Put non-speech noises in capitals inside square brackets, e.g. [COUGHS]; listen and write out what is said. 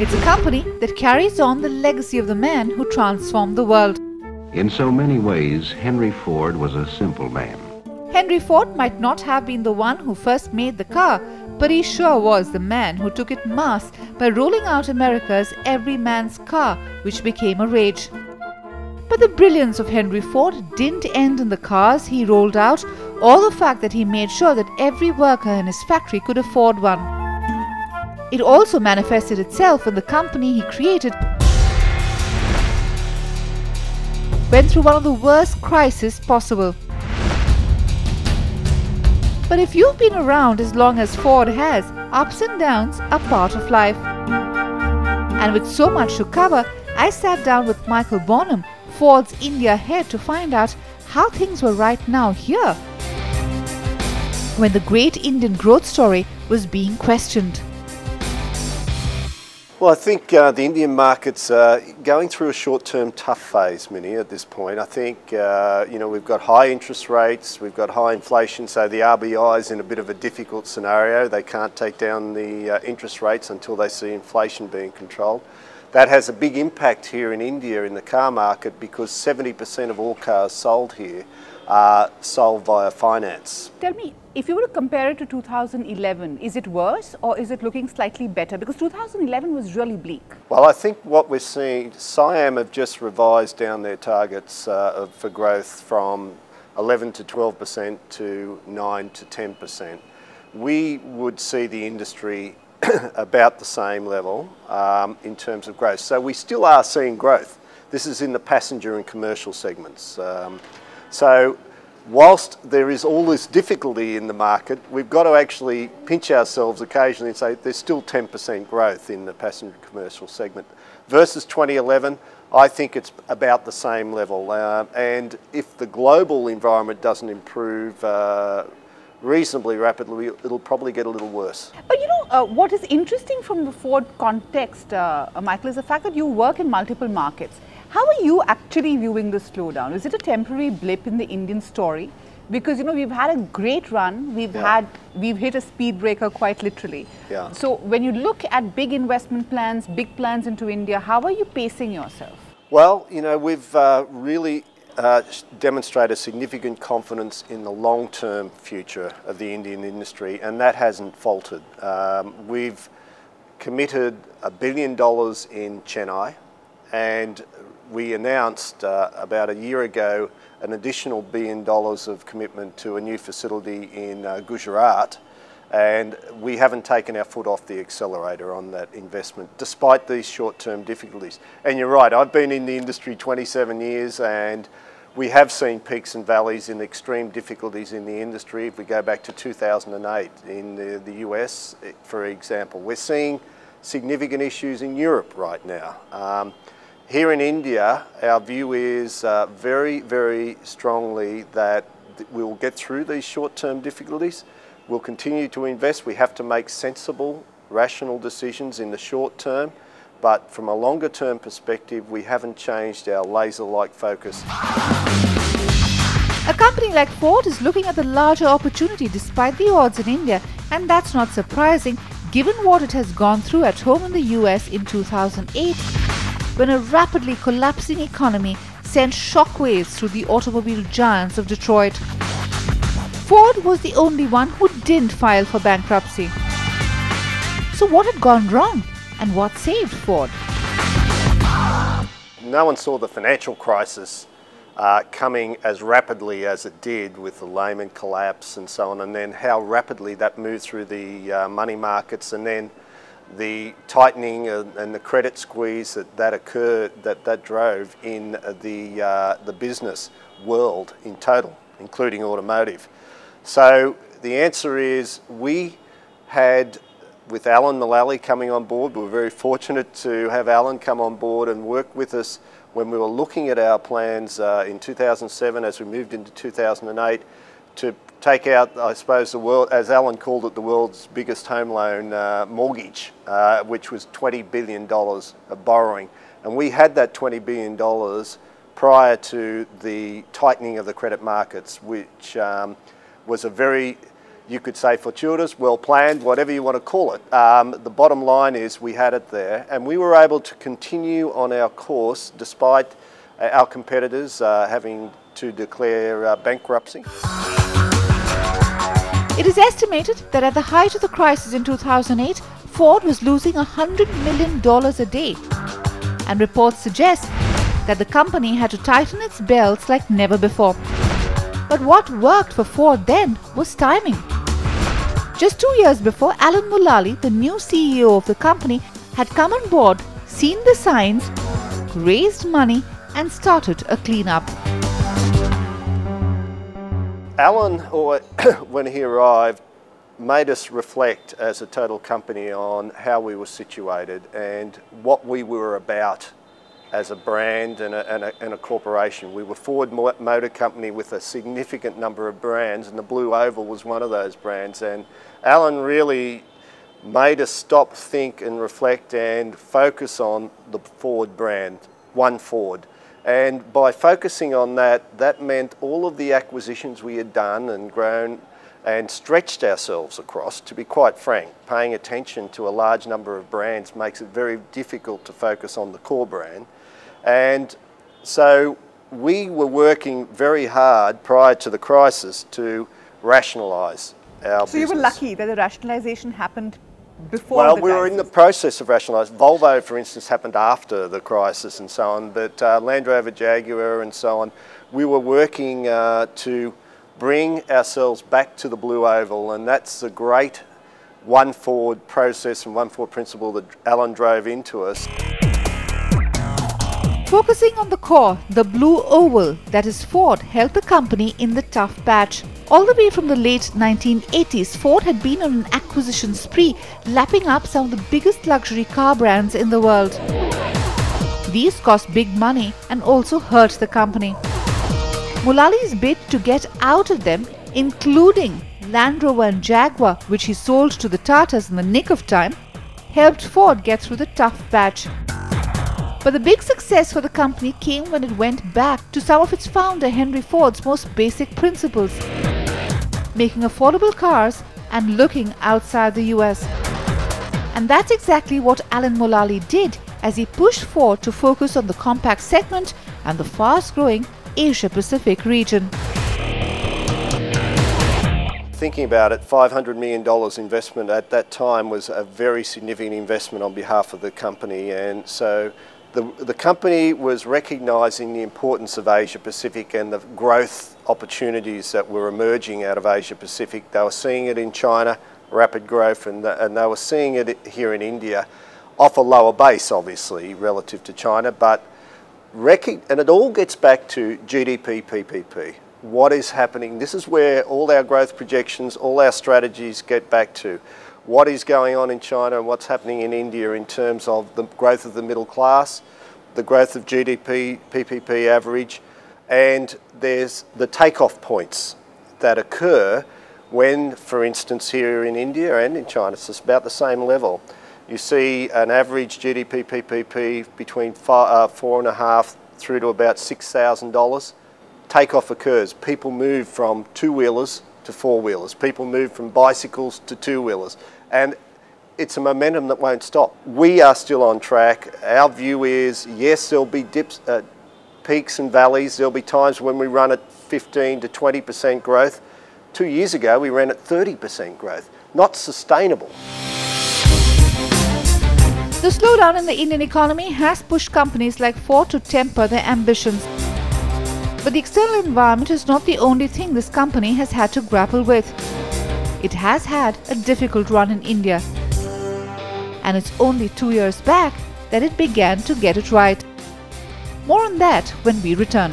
It's a company that carries on the legacy of the man who transformed the world. In so many ways, Henry Ford was a simple man. Henry Ford might not have been the one who first made the car, but he sure was the man who took it mass by rolling out America's everyman's car, which became a rage. But the brilliance of Henry Ford didn't end in the cars he rolled out or the fact that he made sure that every worker in his factory could afford one. It also manifested itself in the company he created went through one of the worst crises possible. But if you've been around as long as Ford has, ups and downs are part of life. And with so much to cover, I sat down with Michael Boneham, Ford's India head, to find out how things were right now here when the great Indian growth story was being questioned. Well, I think uh, the Indian market's uh, going through a short-term tough phase, Mini, at this point. I think, uh, you know, we've got high interest rates, we've got high inflation, so the RBI is in a bit of a difficult scenario. They can't take down the uh, interest rates until they see inflation being controlled. That has a big impact here in India in the car market because 70% of all cars sold here are sold via finance. Tell me, if you were to compare it to 2011, is it worse or is it looking slightly better? Because 2011 was really bleak. Well, I think what we're seeing, SIAM have just revised down their targets uh, for growth from 11 to 12% to 9 to 10%. We would see the industry [COUGHS] about the same level um, in terms of growth. So we still are seeing growth. This is in the passenger and commercial segments. Um, so whilst there is all this difficulty in the market, we've got to actually pinch ourselves occasionally and say there's still 10% growth in the passenger commercial segment. Versus 2011, I think it's about the same level. Uh, and if the global environment doesn't improve uh, reasonably rapidly, it'll probably get a little worse. But you know, uh, what is interesting from the Ford context, uh, Michael, is the fact that you work in multiple markets. How are you actually viewing the slowdown? Is it a temporary blip in the Indian story? Because you know we've had a great run. We've yeah. had we've hit a speed breaker quite literally. Yeah. So when you look at big investment plans, big plans into India, how are you pacing yourself? Well, you know we've uh, really uh, demonstrated significant confidence in the long-term future of the Indian industry, and that hasn't faltered. Um, we've committed a billion dollars in Chennai, and we announced uh, about a year ago an additional billion dollars of commitment to a new facility in uh, Gujarat and we haven't taken our foot off the accelerator on that investment despite these short-term difficulties. And you're right, I've been in the industry 27 years and we have seen peaks and valleys in extreme difficulties in the industry. If we go back to 2008 in the, the US, for example, we're seeing significant issues in Europe right now. Um, here in India, our view is uh, very, very strongly that we will get through these short-term difficulties. We'll continue to invest. We have to make sensible, rational decisions in the short term, but from a longer term perspective, we haven't changed our laser-like focus. A company like Ford is looking at the larger opportunity despite the odds in India, and that's not surprising given what it has gone through at home in the US in 2008 when a rapidly collapsing economy sent shockwaves through the automobile giants of Detroit. Ford was the only one who didn't file for bankruptcy. So, what had gone wrong and what saved Ford? No one saw the financial crisis uh, coming as rapidly as it did with the Lehman collapse and so on, and then how rapidly that moved through the uh, money markets and then the tightening and the credit squeeze that, that occurred, that, that drove in the, uh, the business world in total, including automotive. So the answer is we had, with Alan Mulally coming on board, we were very fortunate to have Alan come on board and work with us when we were looking at our plans uh, in 2007 as we moved into 2008 to take out, I suppose, the world, as Alan called it, the world's biggest home loan uh, mortgage, uh, which was $20 billion of borrowing. And we had that $20 billion prior to the tightening of the credit markets, which um, was a very you could say fortuitous, well planned, whatever you want to call it. Um, the bottom line is we had it there and we were able to continue on our course despite uh, our competitors uh, having to declare uh, bankruptcy. It is estimated that at the height of the crisis in 2008, Ford was losing $100 million a day. And reports suggest that the company had to tighten its belts like never before. But what worked for Ford then was timing. Just two years before, Alan Mulally, the new CEO of the company, had come on board, seen the signs, raised money, and started a cleanup. Alan, [COUGHS] when he arrived, made us reflect as a total company on how we were situated and what we were about as a brand and a, and a, and a corporation. We were Ford Motor Company with a significant number of brands and the Blue Oval was one of those brands and Alan really made us stop, think and reflect and focus on the Ford brand, one Ford. And by focusing on that, that meant all of the acquisitions we had done and grown and stretched ourselves across, to be quite frank, paying attention to a large number of brands makes it very difficult to focus on the core brand. And so we were working very hard prior to the crisis to rationalise our So business. you were lucky that the rationalisation happened before well, the we were in the process of rationalising. Volvo, for instance, happened after the crisis and so on, but uh, Land Rover, Jaguar, and so on, we were working uh, to bring ourselves back to the Blue Oval, and that's the great one Ford process and one Ford principle that Alan drove into us. Focusing on the core, the blue oval, that is Ford, held the company in the tough patch. All the way from the late 1980s, Ford had been on an acquisition spree, lapping up some of the biggest luxury car brands in the world. These cost big money and also hurt the company. Mulally's bid to get out of them, including Land Rover and Jaguar, which he sold to the Tatas in the nick of time, helped Ford get through the tough patch. But the big success for the company came when it went back to some of its founder Henry Ford's most basic principles making affordable cars and looking outside the US. And that's exactly what Alan Mulally did as he pushed Ford to focus on the compact segment and the fast growing Asia Pacific region. Thinking about it, $500 million investment at that time was a very significant investment on behalf of the company. And so the, the company was recognising the importance of Asia Pacific and the growth opportunities that were emerging out of Asia Pacific. They were seeing it in China, rapid growth, and, the, and they were seeing it here in India off a lower base, obviously, relative to China. But and it all gets back to GDP PPP. What is happening? This is where all our growth projections, all our strategies get back to what is going on in China and what's happening in India in terms of the growth of the middle class, the growth of GDP, PPP average, and there's the takeoff points that occur when, for instance, here in India and in China, it's about the same level. You see an average GDP PPP between five, uh, four and a half through to about $6,000. Takeoff occurs. People move from two-wheelers to four-wheelers. People move from bicycles to two-wheelers. And it's a momentum that won't stop. We are still on track. Our view is, yes, there'll be dips, uh, peaks and valleys. There'll be times when we run at 15 to 20% growth. Two years ago, we ran at 30% growth. Not sustainable. The slowdown in the Indian economy has pushed companies like Ford to temper their ambitions. But the external environment is not the only thing this company has had to grapple with. It has had a difficult run in India. And it's only two years back that it began to get it right. More on that when we return.